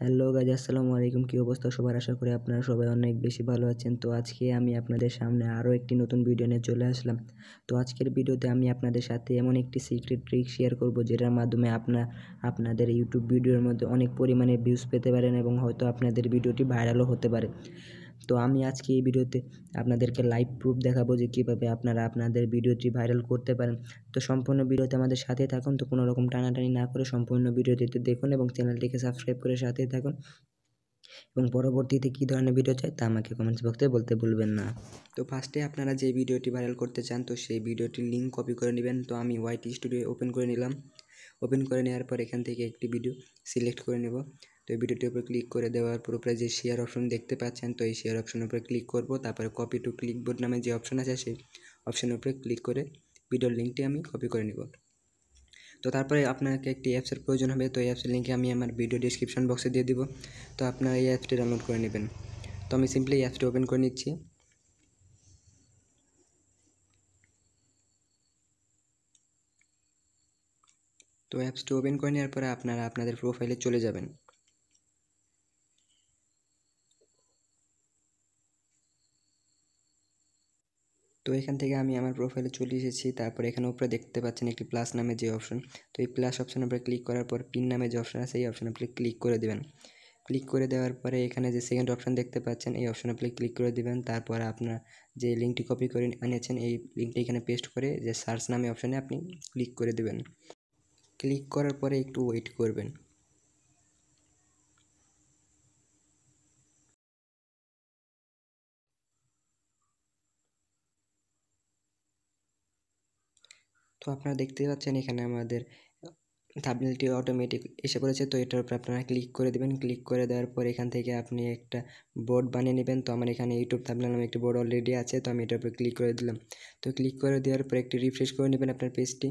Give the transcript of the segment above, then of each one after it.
Hello গাজ আসসালামু আলাইকুম। কী অবস্থা সবার? আশা করি আপনারা সবাই অনেক বেশি ভালো আছেন। তো আজকে আমি আপনাদের সামনে আরও একটি নতুন ভিডিও নিয়ে চলে আসলাম। তো আজকের ভিডিওতে আমি আপনাদের সাথে এমন একটি সিক্রেট ট্রিক শেয়ার করব, যেটার মাধ্যমে আপনার আপনাদের ইউটিউব ভিডিওর মধ্যে অনেক পরিমাণে ভিউজ পেতে পারেন এবং হয়তো আপনাদের ভিডিওটি ভাইরালও হতে পারে। তো আমি আজকে এই ভিডিওতে আপনাদেরকে লাইভ প্রুফ দেখাবো যে কীভাবে আপনারা আপনাদের ভিডিওটি ভাইরাল করতে পারেন। তো সম্পূর্ণ ভিডিওতে আমাদের সাথে থাকুন। তো কোনো রকম টানাটানি না করে সম্পূর্ণ ভিডিওটিতে দেখুন এবং চ্যানেলটিকে সাবস্ক্রাইব করে সাথে থাকুন। এবং পরবর্তীতে কী ধরনের ভিডিও চাই তা আমাকে কমেন্টস বক্সে বলতে ভুলবেন না। তো ফার্স্টে আপনারা যে ভিডিওটি ভাইরাল করতে চান, তো সেই ভিডিওটির লিঙ্ক কপি করে নেবেন। তো আমি ওয়াইটি স্টুডিও ওপেন করে নিলাম। ওপেন করে নেওয়ার পর এখান থেকে একটি ভিডিও সিলেক্ট করে নেব। তো এই ভিডিওটির উপর ক্লিক করে দেওয়ার পর উপরে যে শেয়ার অপশন দেখতে পাচ্ছেন, তো এই শেয়ার অপশনের উপরে ক্লিক করব, তারপরে কপি টু ক্লিক বোর্ড নামে যে অপশন আছে, সেই অপশনের উপরে ক্লিক করে ভিডিওর লিঙ্কটি আমি কপি করে নেব। তো তারপরে আপনাকে একটি অ্যাপসের প্রয়োজন হবে, তো এই অ্যাপসের লিঙ্কে আমি আমার ভিডিও ডিসক্রিপশন বক্সে দিয়ে দিব, তো আপনারা এই অ্যাপসটি ডাউনলোড করে নেবেন। তো আমি সিম্পলি এই অ্যাপসটি ওপেন করে নিচ্ছি। তো অ্যাপসটি ওপেন করে নেওয়ার পরে আপনারা আপনাদের প্রোফাইলে চলে যাবেন। তো এখান থেকে আমি আমার প্রোফাইলে চলে এসেছি। তারপর এখানে উপরে দেখতে পাচ্ছেন একটি প্লাস নামে যে অপশন তো এই প্লাস অপশনের উপরে ক্লিক করার পর পিন নামে যে অপশন আছে এই অপশনের আপনি ক্লিক করে দেবেন। ক্লিক করে দেওয়ার পরে এখানে যে সেকেন্ড অপশন দেখতে পাচ্ছেন, এই অপশনের আপনি ক্লিক করে দেবেন। তারপর আপনার যে লিঙ্কটি কপি করে আনিয়েছেন এই লিঙ্কটি এখানে পেস্ট করে যে সার্চ নামে অপশানে আপনি ক্লিক করে দেবেন। ক্লিক করার পরে একটু ওয়েট করবেন। তো আপনারা দেখতে পাচ্ছেন এখানে আমাদের থাবনেলটি অটোমেটিক এসে পড়েছে। তো এটার উপর আপনারা ক্লিক করে দেবেন। ক্লিক করে দেওয়ার পর এখান থেকে আপনি একটা বোর্ড বানিয়ে নেবেন। তো আমার এখানে ইউটিউব থাবনেল নামে একটি বোর্ড অলরেডি আছে। তো আমি এটার উপর ক্লিক করে দিলাম। তো ক্লিক করে দেওয়ার পর একটি রিফ্রেশ করে নেবেন আপনার পেজটি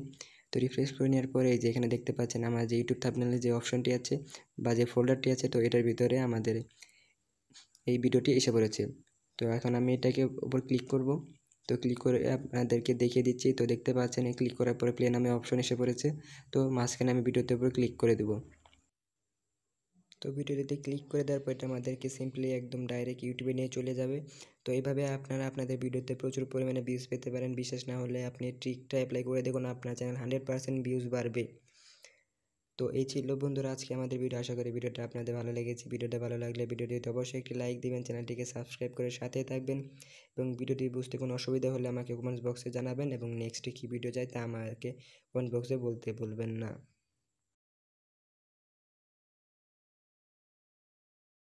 তো রিফ্রেশ করে নেওয়ার পরে এই যে এখানে দেখতে পাচ্ছেন আমার যে ইউটিউব থাবনেলের যে অপশনটি আছে বা যে ফোল্ডারটি আছে, তো এটার ভিতরে আমাদের এই ভিডিওটি এসে পড়েছে। তো এখন আমি এটাকে উপর ক্লিক করব। তো ক্লিক করে আপনাদেরকে দেখিয়ে দিচ্ছি। তো দেখতে পাচ্ছেন ক্লিক করার পরে প্লে নামে অপশন এসে পড়েছে। তো মাঝখানে আমি ভিডিওতে উপরে ক্লিক করে দেবো। তো ভিডিওটিতে ক্লিক করে দেওয়ার পর এটা আমাদেরকে সিম্পলি একদম ডাইরেক্ট ইউটিউবে নিয়ে চলে যাবে। তো এইভাবে আপনারা আপনাদের ভিডিওতে প্রচুর পরিমাণে ভিউজ পেতে পারেন। বিশেষ না হলে আপনি ট্রিকটা অ্যাপ্লাই করে দেখুন, আপনার চ্যানেল হান্ড্রেড পার্সেন্ট ভিউজ বাড়বে। তো এই ছিল বন্ধুরা আজকে আমাদের ভিডিও আশা করি ভিডিওটা আপনাদের ভালো লেগেছে। ভিডিওটা ভালো লাগলে ভিডিওটিতে অবশ্যই একটি লাইক দিবেন, চ্যানেলটিকে সাবস্ক্রাইব করে সাথে থাকবেন। এবং ভিডিওটি বুঝতে কোনো অসুবিধা হলে আমাকে কমেন্টস বক্সে জানাবেন এবং নেক্সটে কী ভিডিও চাই তা আমাকে কমেন্ট বক্সে বলতে বলবেন না।